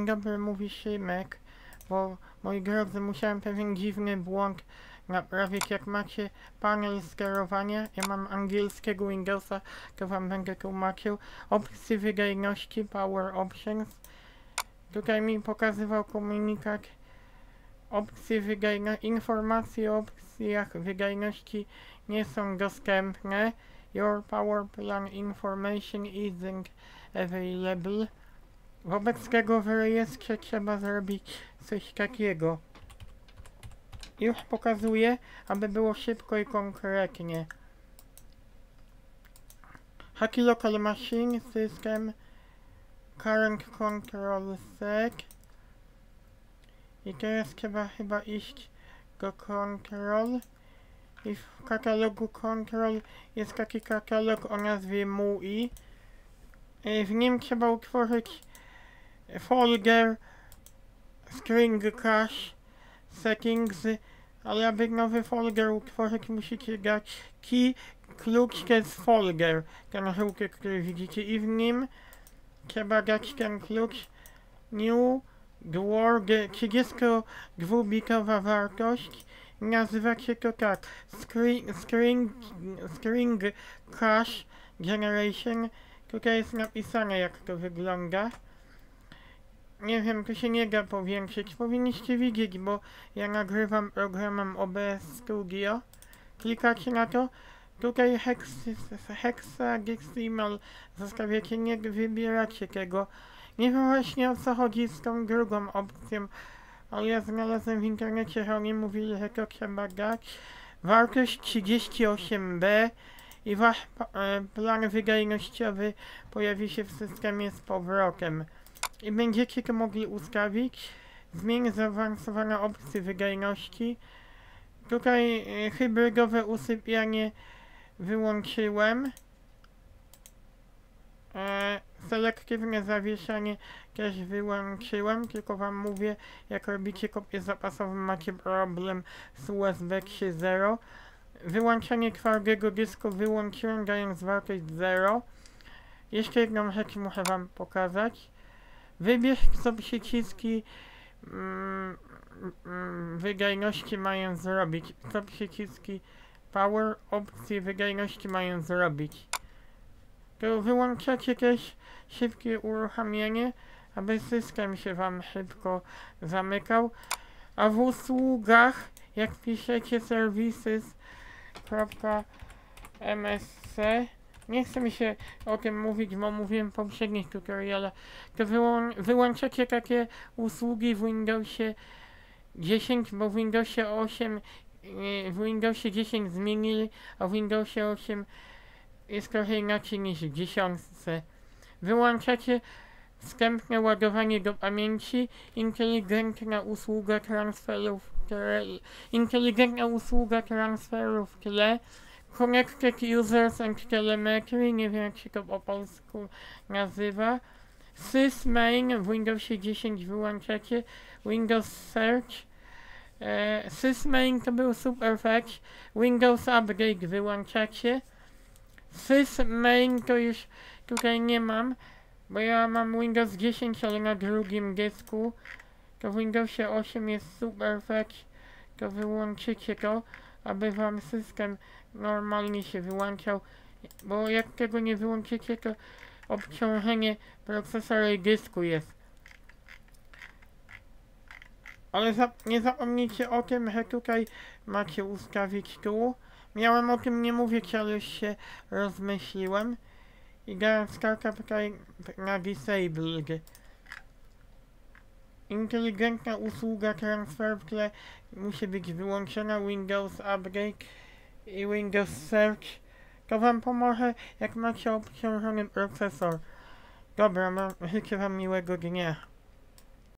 Dzień dobry, mówi Szymek, bo moi drodzy, musiałem pewien dziwny błąd naprawić. Jak macie panel sterowania, ja mam angielskiego Windowsa, to wam będę tłumaczył. Opcje wydajności, Power Options. Tutaj mi pokazywał komunikat. Opcje wydajności, informacje o opcjach wydajności nie są dostępne. Your power plan information isn't available. Wobec tego w rejestrze trzeba zrobić coś takiego. Już pokazuję, aby było szybko i konkretnie. Hacky Local Machine System Current Control Set i teraz trzeba chyba iść do Control i w katalogu Control jest taki katalog o nazwie MUI w nim trzeba utworzyć folder string cache settings, ale aby nowy folder utworzyć musicie dać key klucz jest folder, ten żółty, który widzicie i w nim trzeba dać ten klucz. New dword 32-bitowa wartość. Nazywa się to tak string, string, string cache generation. Tutaj jest napisane jak to wygląda nie wiem, to się nie da powiększyć. Powinniście widzieć, bo ja nagrywam programem OBS Studio. Klikacie na to. Tutaj hex, hexadecimal zostawiacie, nie wybieracie tego. Nie wiem właśnie o co chodzi z tą drugą opcją, ale ja znalazłem w internecie, że oni mówili, że to trzeba dać. Wartość 38B i wasz e, plan wydajnościowy pojawi się w systemie z powrotem będziecie to mogli ustawić. Zmień zaawansowane opcje wydajności. Tutaj e, hybrydowe usypianie wyłączyłem. E, selektywne zawieszanie też wyłączyłem, tylko wam mówię, jak robicie kopię zapasową, macie problem z USB 3.0. Wyłączanie twardego dysku wyłączyłem, dając wartość 0. Jeszcze jedną rzecz muszę wam pokazać. Wybierz, co przyciski mm, mm, wydajności mają zrobić. Co przyciski power opcje wydajności mają zrobić. To wyłączacie też szybkie uruchamianie, aby system się wam szybko zamykał. A w usługach, jak piszecie services.msc nie chce mi się o tym mówić, bo mówiłem w poprzednich tutorialach. To wyłą wyłączacie takie usługi w Windowsie 10, bo w Windowsie 8 w Windowsie 10 zmienili, a w Windowsie 8 jest trochę inaczej niż w 10. Wyłączacie wstępne ładowanie do pamięci, inteligentna usługa transferów, inteligentna usługa transferów w tle, Connected Users and Telemetry, nie wiem jak się to po polsku nazywa. SysMain w Windowsie 10 wyłączacie. Windows Search. E, SysMain to był Superfetch. Windows Update wyłączacie. SysMain to już tutaj nie mam, bo ja mam Windows 10, ale na drugim dysku. To w Windowsie 8 jest Superfetch. To wyłączycie to, aby wam system normalnie się wyłączał, bo jak tego nie wyłączycie, to obciążenie procesora i dysku jest. Ale zap nie zapomnijcie o tym, że tutaj macie ustawić tu. Miałem o tym nie mówić, ale już się rozmyśliłem. I dałem skarka tutaj na disabled. Inteligentna usługa transfer tle musi być wyłączona. Windows Update i Windows Search, to wam pomoże, jak macie obciążony procesor. Dobra, życzę wam miłego dnia.